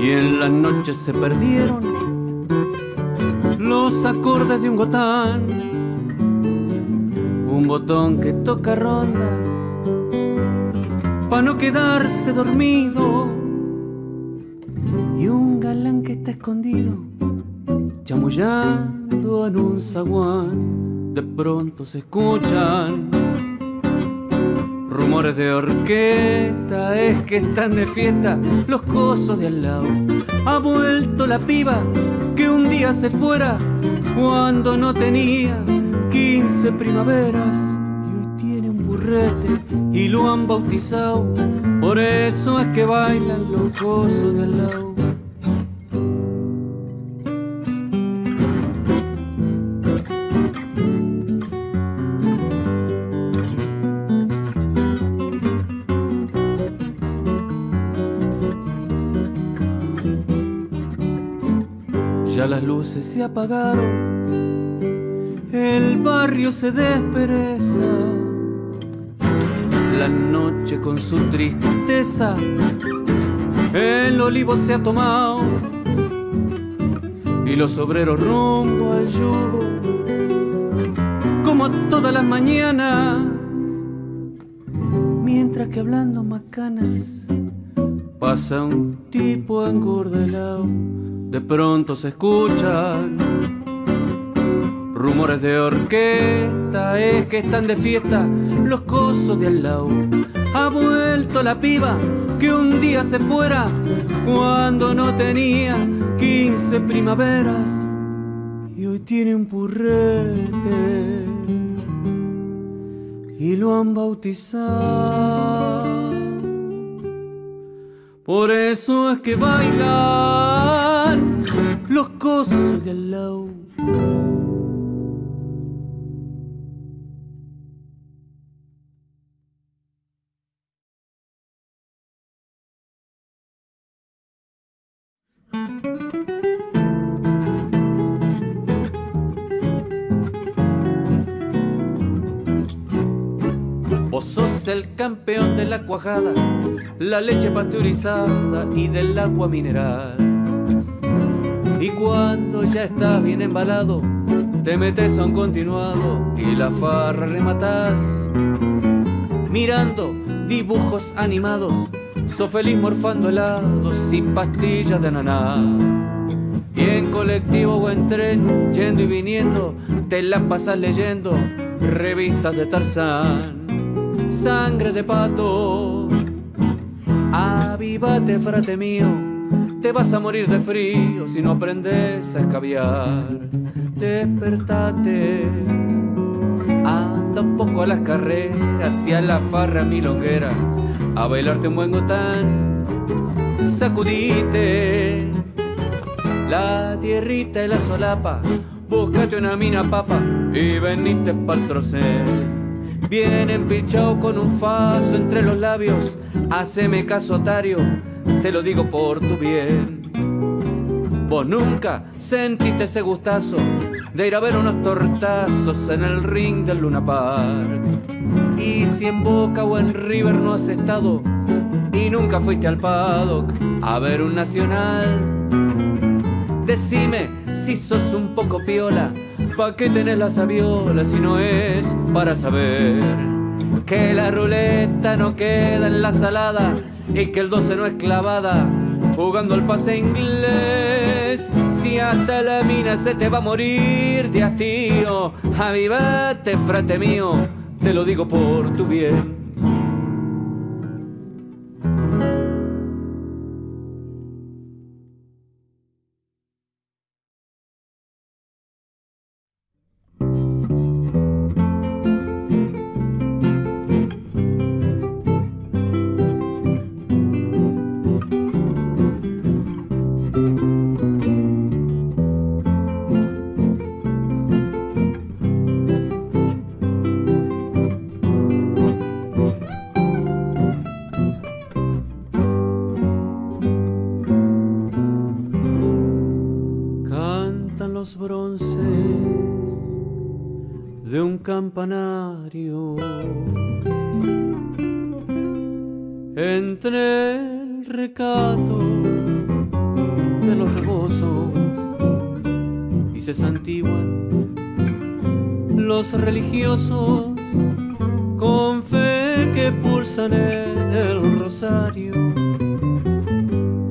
y en la noche se perdieron los acordes de un gotán, un botón que toca ronda para no quedarse dormido. Y un galán que está escondido chamullando en un zaguán. De pronto se escuchan rumores de orquesta, es que están de fiesta los cosos de al lado. Ha vuelto la piba que un día se fuera cuando no tenía 15 primaveras y hoy tiene un burrete y lo han bautizado. Por eso es que bailan los cosos de al lado. Se apagaron, el barrio se despereza, la noche con su tristeza, el olivo se ha tomado. Y los obreros rumbo al yugo, como todas las mañanas, mientras que hablando macanas. Pasa un tipo engordelado de pronto se escuchan rumores de orquesta, es que están de fiesta los cosos de al lado. Ha vuelto la piba que un día se fuera cuando no tenía 15 primaveras y hoy tiene un purrete y lo han bautizado. Por eso es que los cosos de al lado. Vos sos el campeón de la cuajada, la leche pasteurizada y del agua mineral. Y cuando ya estás bien embalado, te metes a un continuado y la farra rematás. Mirando dibujos animados, sos feliz morfando helados y pastillas de ananá. Y en colectivo o en tren, yendo y viniendo, te las pasas leyendo revistas de Tarzán sangre de pato. Avívate, frate mío, te vas a morir de frío si no aprendes a escabiar. Despertate, anda un poco a las carreras y a la farra milonguera, a bailarte un buen gotán. Sacudite la tierrita y la solapa, búscate una mina papa y venite pa'l trocén. Bien empichado con un faso entre los labios. Haceme caso, otario, te lo digo por tu bien. Vos nunca sentiste ese gustazo de ir a ver unos tortazos en el ring del Luna Park. Y si en Boca o en River no has estado y nunca fuiste al paddock a ver un nacional, decime si sos un poco piola ¿Pa' qué tenés la sabiola si no es para saber que la ruleta no queda en la salada y que el 12 no es clavada jugando al pase inglés? Si hasta la mina se te va a morir de hastío, avivate, frate mío, te lo digo por tu bien. Los bronces de un campanario. Entre el recato de los rebosos y se santiguan los religiosos con fe que pulsan en el rosario.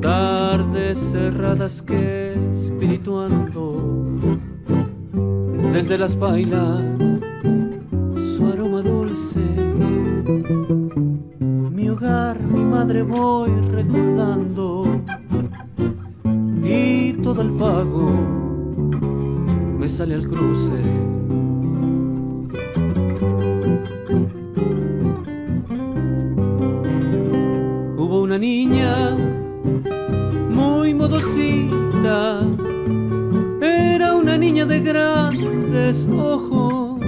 Tardes cerradas que espirituando desde las bailas su aroma dulce. Mi hogar, mi madre voy recordando y todo el pago me sale al cruce. Hubo una niña muy modosita, una niña de grandes ojos,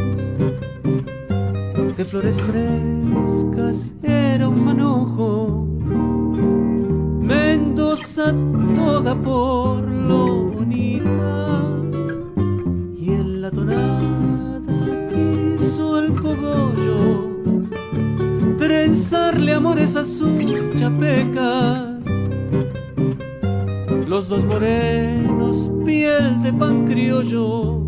de flores frescas, era un manojo. Mendoza toda por lo bonita y en la tonada quiso el cogollo trenzarle amores a sus chapecas. Los dos morenos, piel de pan criollo,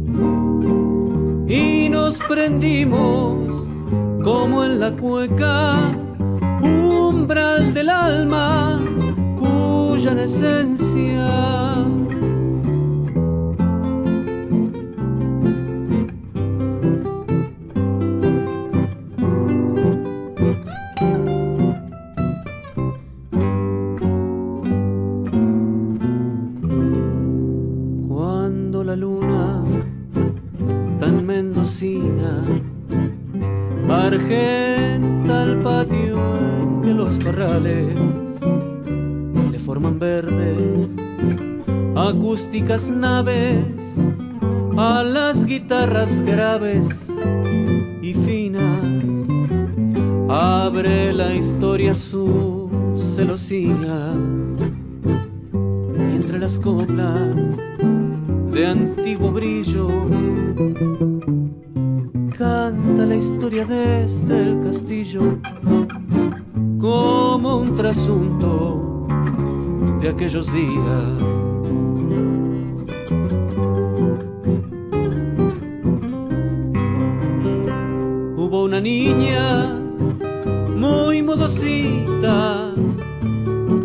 y nos prendimos como en la cueca, umbral del alma, cuya en esencia castillo como un trasunto de aquellos días. Hubo una niña muy modosita,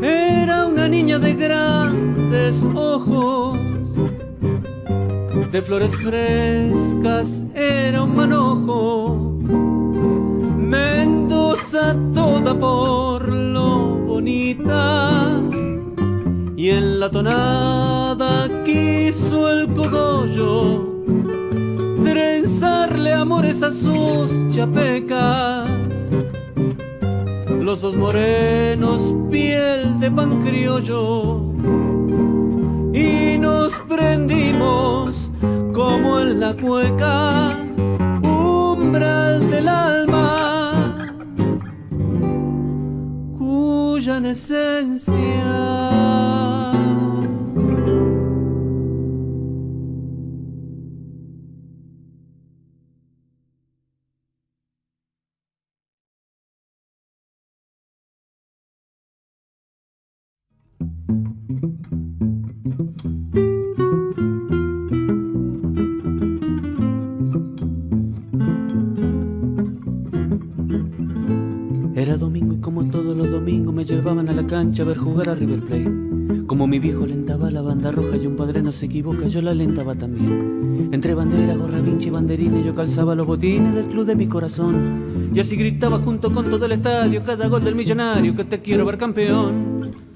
era una niña de grandes ojos, de flores frescas, era un manojo. Mendoza toda por lo bonita, y en la tonada quiso el cogollo trenzarle amores a sus chapecas. Los dos morenos, piel de pan criollo, y nos prendimos como en la cueca, umbral del alma, en esencia cancha a ver jugar a River Plate. Como mi viejo alentaba la banda roja y un padre no se equivoca, yo la alentaba también. Entre bandera, gorra, vincha y banderines yo calzaba los botines del club de mi corazón. Y así gritaba junto con todo el estadio cada gol del millonario que te quiero ver campeón.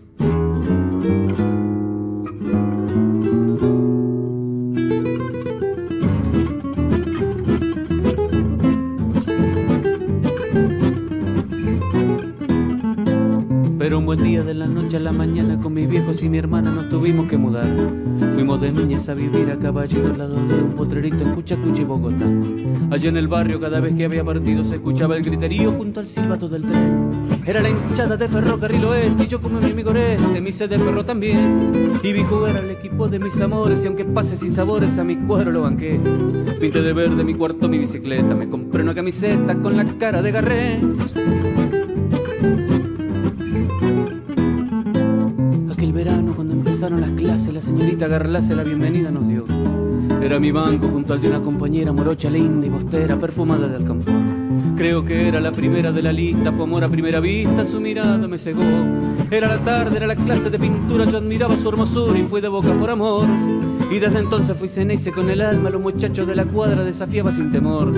Pero un buen día de la noche a la mañana con mis viejos y mi hermana nos tuvimos que mudar. Fuimos de niñez a vivir a caballito al lado de un potrerito en Cuchacuchi, Bogotá. Allí en el barrio cada vez que había partido se escuchaba el griterío junto al silbato del tren. Era la hinchada de ferrocarril oeste y yo como mi amigo este, mi sed de ferro también. Y vi jugar al equipo de mis amores y aunque pase sin sabores a mi cuadro lo banqué. Pinté de verde mi cuarto, mi bicicleta, me compré una camiseta con la cara de garré. Las clases, la señorita Garlase la bienvenida nos dio. Era mi banco junto al de una compañera morocha linda y bostera, perfumada de alcanfor. Creo que era la primera de la lista, fue amor a primera vista, su mirada me cegó. Era la tarde, era la clase de pintura, yo admiraba su hermosura y fui de boca por amor. Y desde entonces fui ceneice con el alma, los muchachos de la cuadra desafiaba sin temor.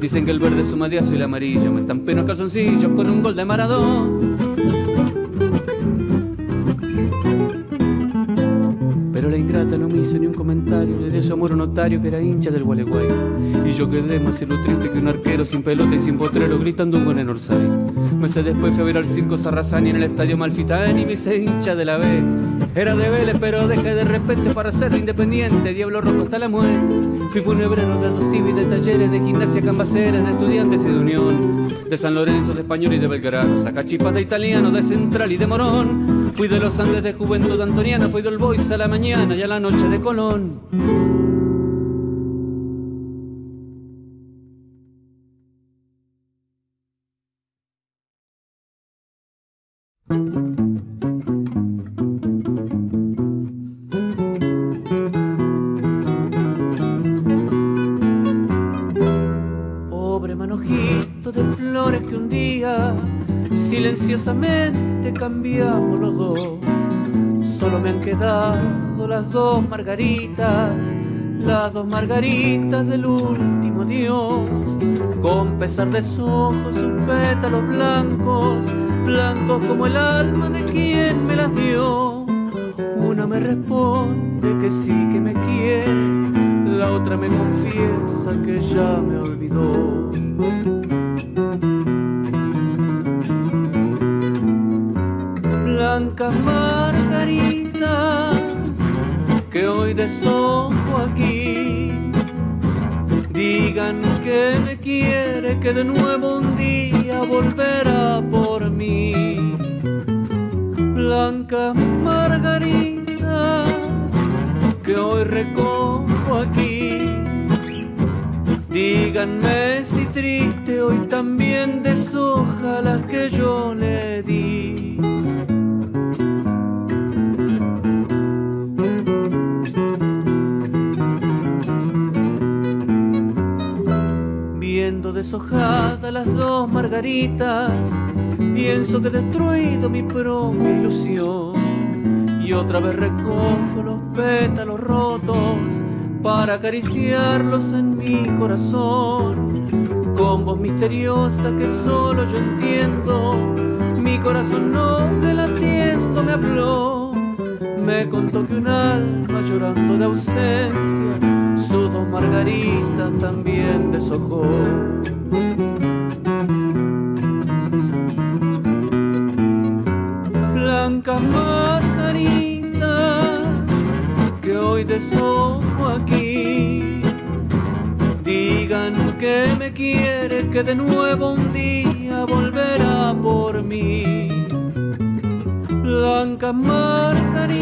Dicen que el verde es su madiazo y el amarillo me estampé unos calzoncillos con un gol de Maradón. Hizo ni un comentario. Le dio su amor a un notario que era hincha del Gualeguay. Y yo quedé más lo triste que un arquero sin pelota y sin potrero gritando un buen en Orsay. Meses después fui a ver al circo Sarrazani en el estadio Malfitani y me hice hincha de la B. Era de Vélez, pero dejé de repente para ser independiente. Diablo rojo hasta la muerte. Fui funebrero de los civis, de talleres, de gimnasia, cambaceres, de estudiantes y de unión. De San Lorenzo, de español y de Belgrano. Sacachipas de italiano, de central y de morón. Fui de los Andes de juventud antoniana. Fui del Boys a la mañana y a la noche de Colón. Silenciosamente cambiamos los dos. Solo me han quedado las dos margaritas, las dos margaritas del último Dios. Con pesar de sus ojos, sus pétalos blancos, blancos como el alma de quien me las dio. Una me responde que sí que me quiere, la otra me confiesa que ya me olvidó. Blancas margaritas que hoy desojo aquí, digan que me quiere, que de nuevo un día volverá por mí. Blancas margaritas que hoy recojo aquí. Díganme si triste hoy también deshoja las que yo le di. Viendo deshojadas las dos margaritas, pienso que he destruido mi propia ilusión. Y otra vez recojo los pétalos rotos para acariciarlos en mi corazón. Con voz misteriosa que solo yo entiendo, mi corazón no me latiendo me habló. Me contó que un alma llorando de ausencia, sus dos margaritas también deshojó. Blancas margaritas que hoy deshojo aquí. Digan que me quiere, que de nuevo un día volverá por mí. Blancas margaritas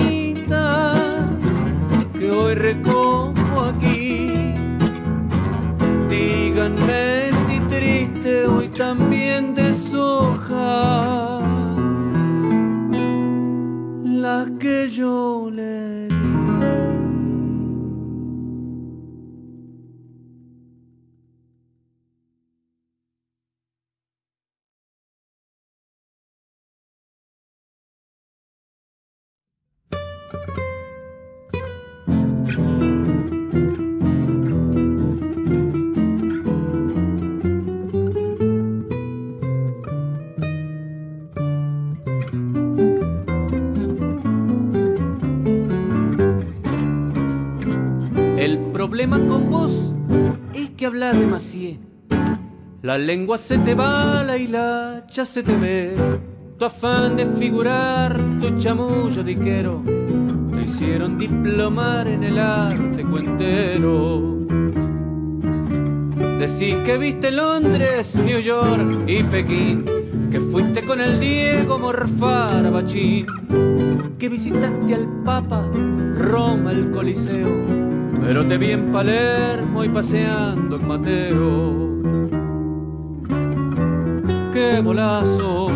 hablas demasiado. La lengua se te va, la hilacha se te ve. tu afán de figurar, tu chamullo diquero, te hicieron diplomar en el arte cuentero. Decís que viste Londres, New York y Pekín, que fuiste con el Diego Morfar Bachín, que visitaste al Papa, Roma, el Coliseo, pero te vi en Palermo y paseando en Mateo. ¡Qué bolazo!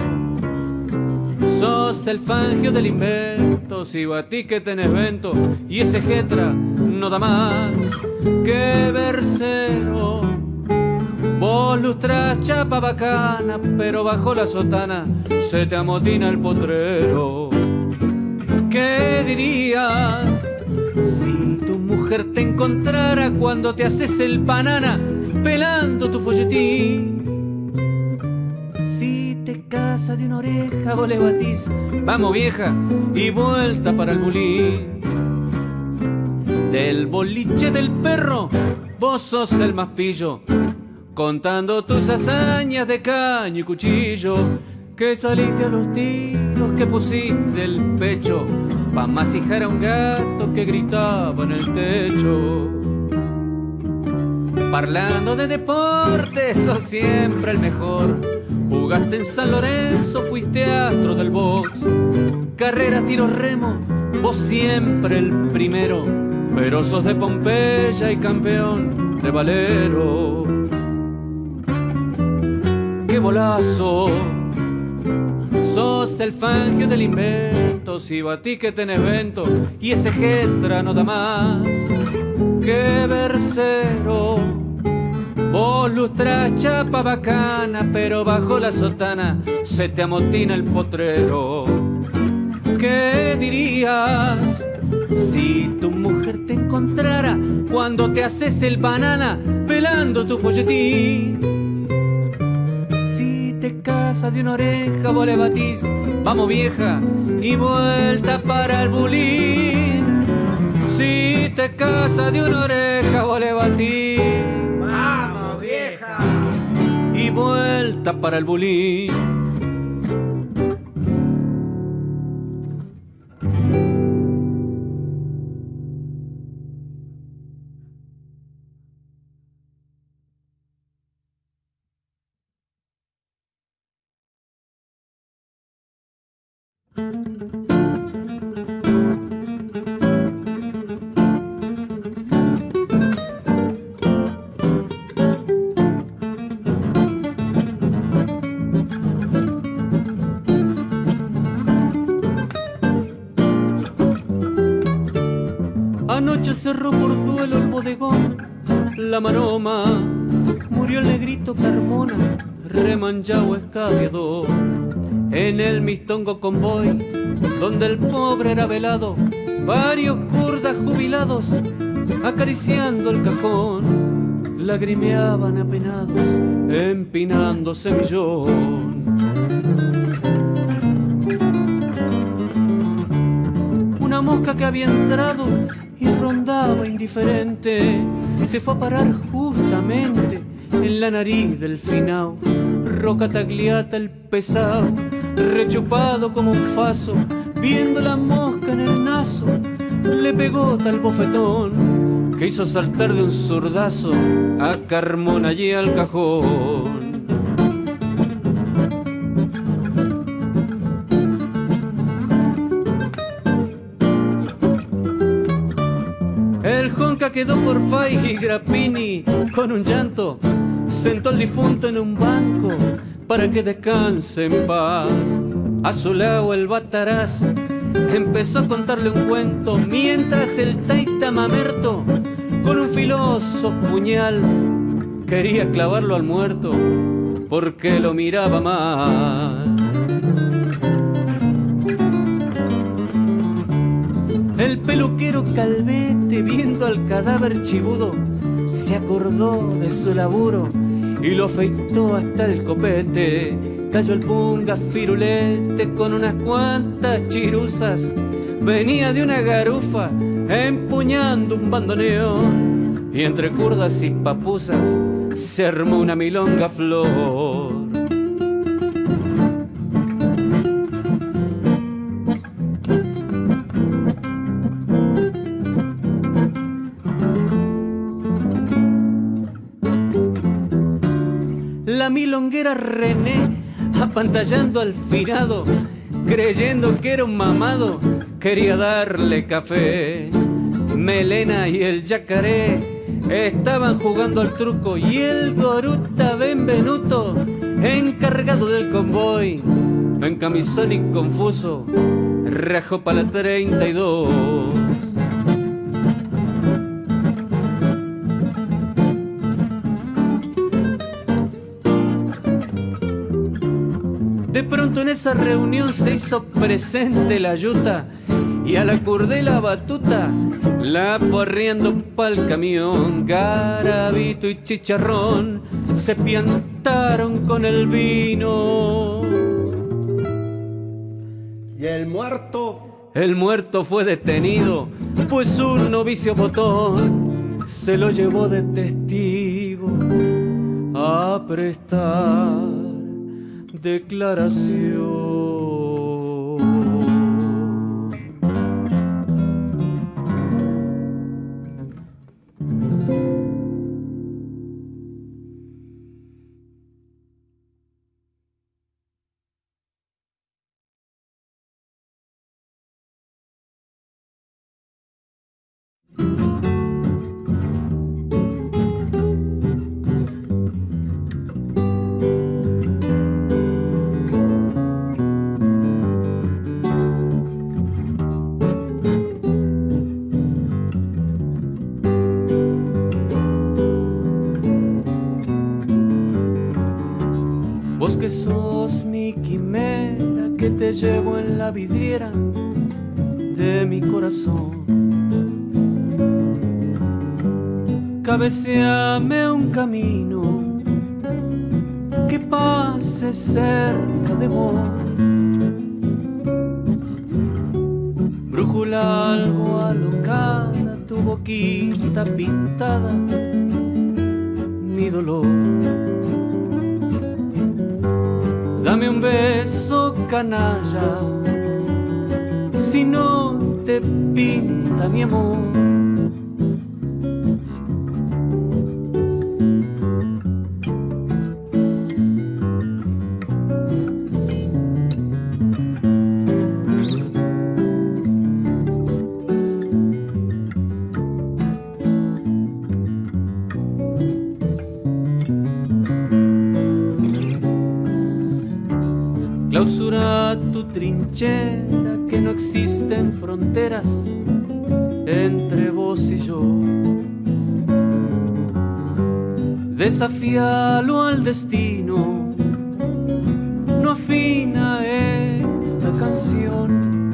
Sos el fangio del invento, si a ti que tenés vento y ese jetra no da más que versero. Vos lustras chapa bacana, pero bajo la sotana se te amotina el potrero. ¿Qué dirías si tu mujer te encontrara cuando te haces el banana pelando tu folletín? Si te casa de una oreja, vos le batís, vamos vieja, y vuelta para el bulín. Del boliche del perro, vos sos el más pillo contando tus hazañas de caño y cuchillo, que saliste a los tiros, que pusiste el pecho, pa' masijar a un gato que gritaba en el techo. Parlando de deportes, sos siempre el mejor. Jugaste en San Lorenzo, fuiste astro del box. Carrera, tiro, remo, vos siempre el primero. Pero sos de Pompeya y campeón de Valero qué bolazo. Sos el fangio del invento, si a ti que tenés vento y ese jetra no da más. Qué versero. Vos lustras chapa bacana, pero bajo la sotana se te amotina el potrero. ¿Qué dirías si tu mujer te encontrara cuando te haces el banana pelando tu folletín? Casa de una oreja vos le batís, vamos vieja, y vuelta para el bulín. Si te casa de una oreja vos le batís, vamos vieja, y vuelta para el bulín. Cerró por duelo el bodegón, la maroma, murió el negrito Carmona, remanchado escabeador en el mistongo convoy, donde el pobre era velado, varios kurdas jubilados, acariciando el cajón, lagrimeaban apenados, empinando semillón. Una mosca que había entrado y rondaba indiferente, se fue a parar justamente en la nariz del finao, roca tagliata el pesado rechupado como un faso, viendo la mosca en el naso, le pegó tal bofetón que hizo saltar de un zurdazo a Carmona allí al cajón. Jonca quedó por Fay y Grappini con un llanto, sentó al difunto en un banco para que descanse en paz. A su lado el bataraz empezó a contarle un cuento mientras el taita mamerto con un filoso puñal quería clavarlo al muerto porque lo miraba mal. El peluquero calvete viendo al cadáver chibudo se acordó de su laburo y lo afeitó hasta el copete. Cayó el punga firulete con unas cuantas chiruzas. Venía de una garufa empuñando un bandoneón y entre curdas y papusas se armó una milonga flor. La milonguera René, apantallando al finado, creyendo que era un mamado, quería darle café. Melena y el yacaré estaban jugando al truco y el goruta Benvenuto, encargado del convoy, en camisón y confuso, rajó para la 32. En esa reunión se hizo presente la yuta y a la curdela batuta la riendo pa'l camión. Garabito y chicharrón se piantaron con el vino. Y el muerto. El muerto fue detenido, pues un novicio botón se lo llevó de testigo a prestar declaración. Llevo en la vidriera de mi corazón. Cabeceame un camino que pase cerca de vos. Brújula algo alocada, tu boquita pintada, mi dolor beso canalla, si no te pinta mi amor. Fronteras entre vos y yo. Desafíalo al destino, no afina esta canción.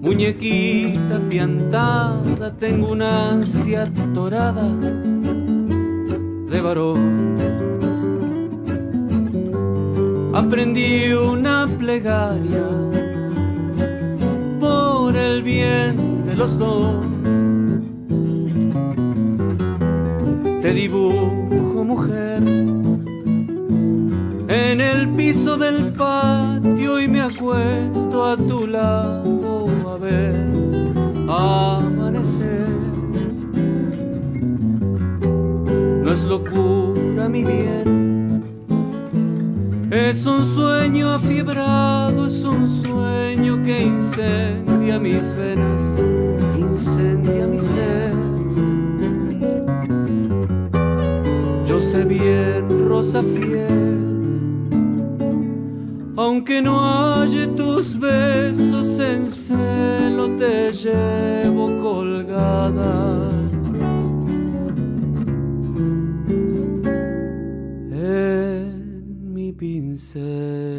Muñequita piantada, tengo una ansia torada de varón aprendí una plegaria los dos. Te dibujo, mujer, en el piso del patio y me acuesto a tu lado a ver amanecer. No es locura mi bien es un sueño afibrado, es un sueño que incendia mis venas, incendia mi ser. Yo sé bien, rosa fiel, aunque no halle tus besos en celo, te llevo colgada. en mi pincel.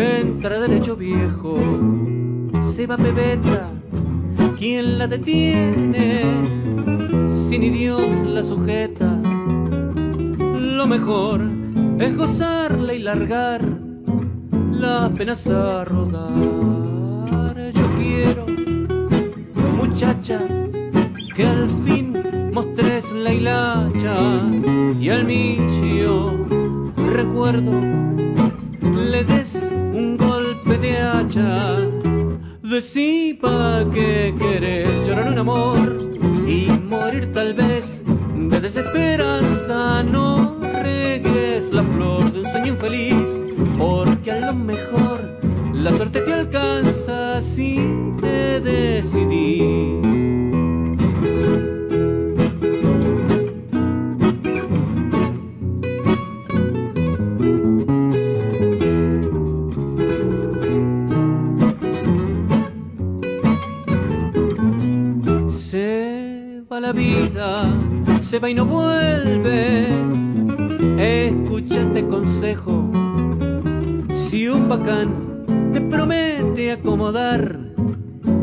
Entra derecho viejo, se va pebeta, quien la detiene, si ni Dios la sujeta. Lo mejor es gozarla y largar las penas a rodar. Yo quiero, muchacha, que al fin mostres la hilacha y al millo recuerdo le des un golpe de hacha. Decí pa' que querés llorar un amor y morir tal vez de desesperanza. No regues la flor de un sueño infeliz, porque a lo mejor la suerte te alcanza si te decidís. Se va y no vuelve. Escucha este consejo. Si un bacán te promete acomodar,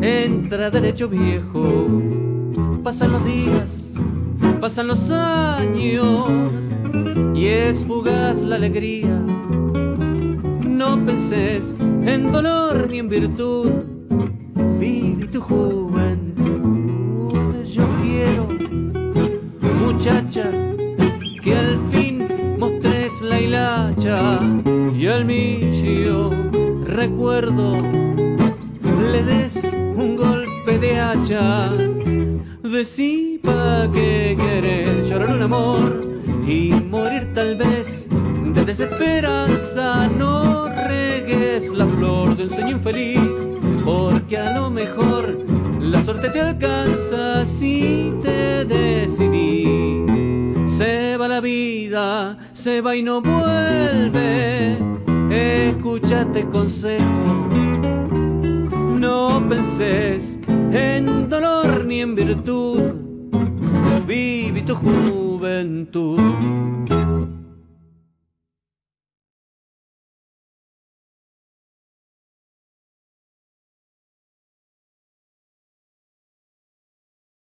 entra derecho viejo. Pasan los días, pasan los años y es fugaz la alegría. No penses en dolor ni en virtud, recuerdo le des un golpe de hacha. Decí pa' que querés llorar un amor y morir tal vez de desesperanza. No regues la flor de un sueño infeliz, porque a lo mejor la suerte te alcanza si te decidís. Se va la vida, se va y no vuelve. Escúchate consejo. No penses en dolor ni en virtud. Vive tu juventud.